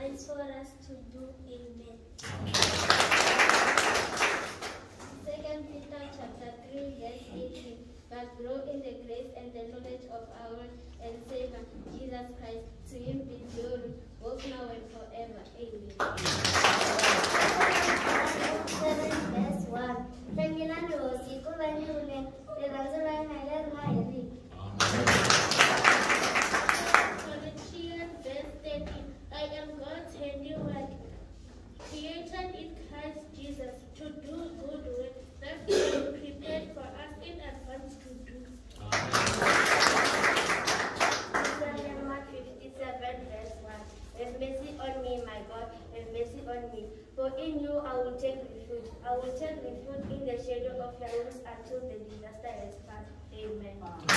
provides for us to do. Amen. Second Peter chapter 3, verse 18. But grow in the grace and the knowledge of our and Savior, Jesus Christ. To him be glory, both now and forever. Amen. 7 verse 1. Christ Jesus to do good works that God prepared for us in advance to do. Isaiah 57 verse 1. Have mercy on me, my God, have mercy on me. For in you I will take refuge. I will take refuge in the shadow of your wings until the disaster has passed. Amen.